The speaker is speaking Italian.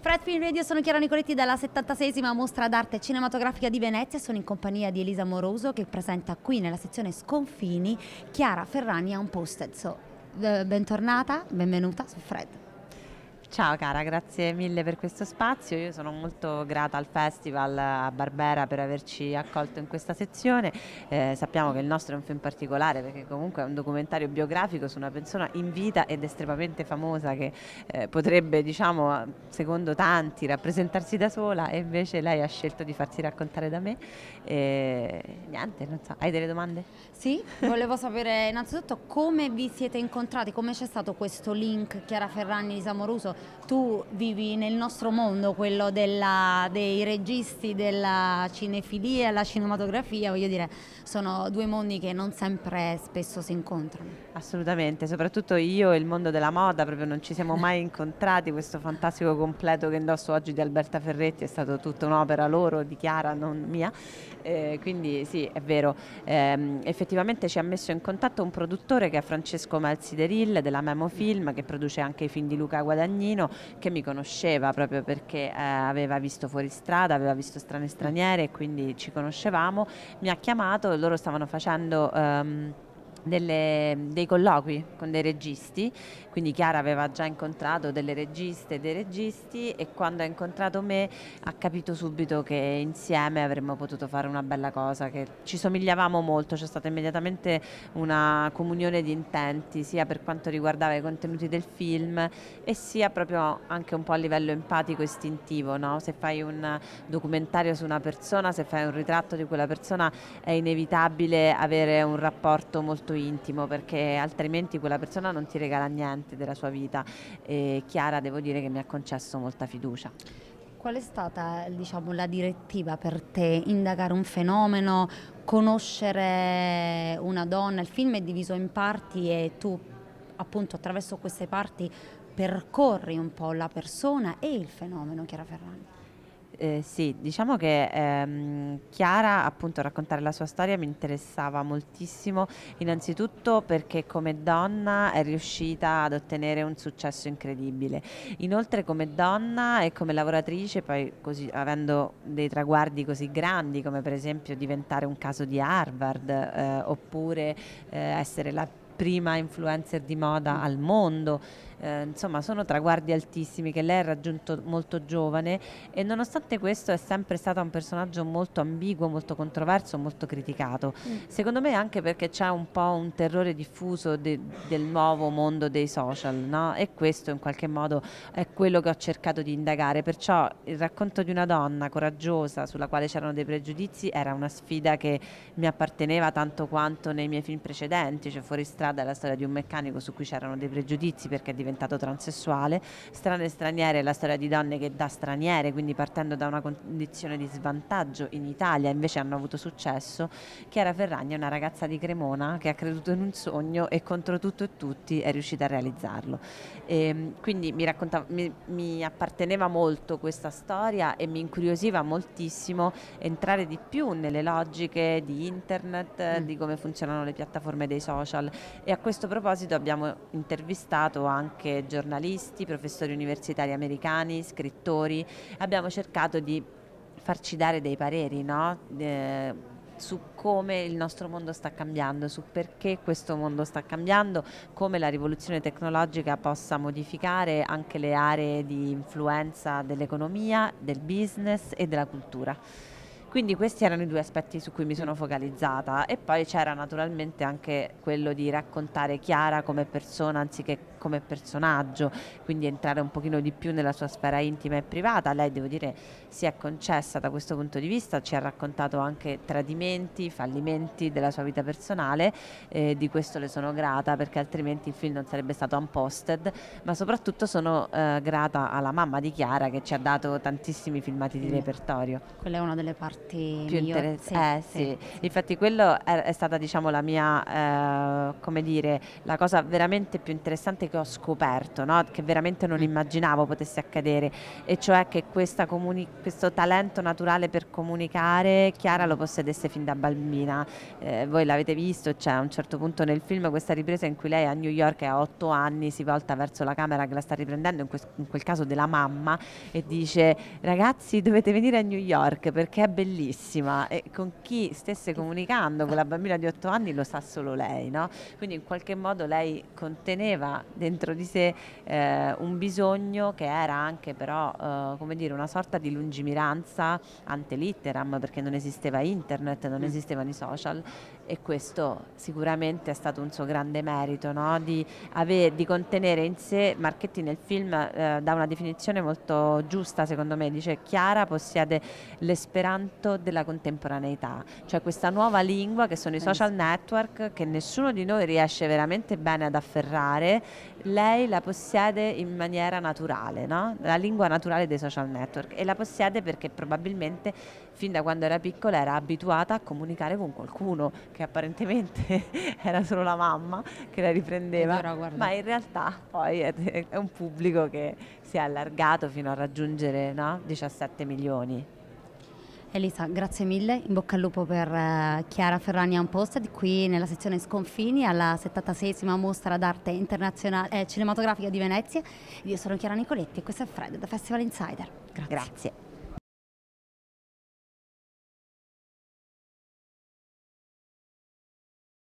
Fred Film Radio, sono Chiara Nicoletti dalla 76esima mostra d'arte cinematografica di Venezia. Sono in compagnia di Elisa Moroso che presenta qui nella sezione Sconfini Chiara Ferrani Unposted. So, eh, bentornata, benvenuta su Fred. Ciao cara, grazie mille per questo spazio. Io sono molto grata al Festival a Barbera per averci accolto in questa sezione. Eh, sappiamo che il nostro è un film particolare perché comunque è un documentario biografico su una persona in vita ed estremamente famosa che eh, potrebbe, diciamo, secondo tanti rappresentarsi da sola e invece lei ha scelto di farsi raccontare da me. E niente, non so, hai delle domande? Sì, volevo sapere innanzitutto come vi siete incontrati, come c'è stato questo link Chiara Ferrani di Samoruso tu vivi nel nostro mondo, quello della, dei registi della cinefilia e la cinematografia, voglio dire, sono due mondi che non sempre spesso si incontrano. Assolutamente, soprattutto io e il mondo della moda proprio non ci siamo mai incontrati, questo fantastico completo che indosso oggi di Alberta Ferretti è stato tutta un'opera loro, di Chiara, non mia, eh, quindi sì, è vero, eh, effettivamente ci ha messo in contatto un produttore che è Francesco Malsideril della Memo Film, che produce anche i film di Luca Guadagnini, Antonino che mi conosceva proprio perché eh, aveva visto Fuori Strada, aveva visto Strane Straniere e quindi ci conoscevamo, mi ha chiamato, loro stavano facendo... Um, delle, dei colloqui con dei registi, quindi Chiara aveva già incontrato delle registe e dei registi e quando ha incontrato me ha capito subito che insieme avremmo potuto fare una bella cosa, che ci somigliavamo molto, c'è stata immediatamente una comunione di intenti sia per quanto riguardava i contenuti del film e sia proprio anche un po' a livello empatico istintivo, no? se fai un documentario su una persona, se fai un ritratto di quella persona è inevitabile avere un rapporto molto molto intimo perché altrimenti quella persona non ti regala niente della sua vita e Chiara devo dire che mi ha concesso molta fiducia. Qual è stata diciamo, la direttiva per te? Indagare un fenomeno, conoscere una donna? Il film è diviso in parti e tu appunto attraverso queste parti percorri un po' la persona e il fenomeno Chiara Ferragni. Eh, sì, diciamo che ehm, Chiara, appunto, raccontare la sua storia mi interessava moltissimo, innanzitutto perché come donna è riuscita ad ottenere un successo incredibile. Inoltre come donna e come lavoratrice, poi così, avendo dei traguardi così grandi come per esempio diventare un caso di Harvard eh, oppure eh, essere la prima influencer di moda al mondo, eh, insomma sono traguardi altissimi che lei ha raggiunto molto giovane e nonostante questo è sempre stata un personaggio molto ambiguo, molto controverso, molto criticato. Mm. Secondo me anche perché c'è un po' un terrore diffuso de- del nuovo mondo dei social no? e questo in qualche modo è quello che ho cercato di indagare, perciò il racconto di una donna coraggiosa sulla quale c'erano dei pregiudizi era una sfida che mi apparteneva tanto quanto nei miei film precedenti, cioè Fuori strada è la storia di un meccanico su cui c'erano dei pregiudizi perché è diventato diventato transessuale, Strane straniere è la storia di donne che da straniere, quindi partendo da una condizione di svantaggio in Italia, invece hanno avuto successo. Chiara Ferragni è una ragazza di Cremona che ha creduto in un sogno e contro tutto e tutti è riuscita a realizzarlo. E, ehm, quindi mi, mi, mi apparteneva molto questa storia e mi incuriosiva moltissimo entrare di più nelle logiche di internet, mm. di come funzionano le piattaforme dei social e a questo proposito abbiamo intervistato anche anche giornalisti, professori universitari americani, scrittori. Abbiamo cercato di farci dare dei pareri no? eh, su come il nostro mondo sta cambiando, su perché questo mondo sta cambiando, come la rivoluzione tecnologica possa modificare anche le aree di influenza dell'economia, del business e della cultura. Quindi questi erano i due aspetti su cui mi sono focalizzata e poi c'era naturalmente anche quello di raccontare Chiara come persona anziché come personaggio, quindi entrare un pochino di più nella sua sfera intima e privata. Lei, devo dire, si è concessa da questo punto di vista, ci ha raccontato anche tradimenti, fallimenti della sua vita personale, eh, di questo le sono grata perché altrimenti il film non sarebbe stato unposted, ma soprattutto sono eh, grata alla mamma di Chiara che ci ha dato tantissimi filmati di repertorio. Quella è una delle parti parti più migliori. inter- Sì, eh, sì. Infatti quello è, è stata diciamo la mia, eh, come dire, la cosa veramente più interessante che ho scoperto, no? Che veramente non Mm. immaginavo potesse accadere, e cioè che questa comuni- questo talento naturale per comunicare Chiara lo possedesse fin da bambina. Eh, voi l'avete visto, c'è a un certo punto nel film questa ripresa in cui lei a New York a otto anni si volta verso la camera che la sta riprendendo, in, quel- in quel caso della mamma, e dice ragazzi dovete venire a New York perché è bellissima e con chi stesse comunicando con la bambina di otto anni lo sa solo lei, no? Quindi in qualche modo lei conteneva dentro di sé eh, un bisogno che era anche però eh, come dire una sorta di lungimiranza ante litteram perché non esisteva internet, non Mm. esistevano i social e questo sicuramente è stato un suo grande merito no? di, ave- di contenere in sé, Marchetti nel film eh, dà una definizione molto giusta secondo me, dice Chiara possiede l'esperanto della contemporaneità, cioè questa nuova lingua che sono i Penso. social network che nessuno di noi riesce veramente bene ad afferrare, lei la possiede in maniera naturale, no? la lingua naturale dei social network e la possiede perché probabilmente fin da quando era piccola era abituata a comunicare con qualcuno che apparentemente era solo la mamma che la riprendeva, ma in realtà poi è, è un pubblico che si è allargato fino a raggiungere no? 17 milioni. Elisa, grazie mille, in bocca al lupo per eh, Chiara Ferragni Unposted qui nella sezione Sconfini alla 76esima mostra d'arte internazionale eh, cinematografica di Venezia. Io sono Chiara Nicoletti e questo è Fred da Festival Insider. Grazie. Grazie.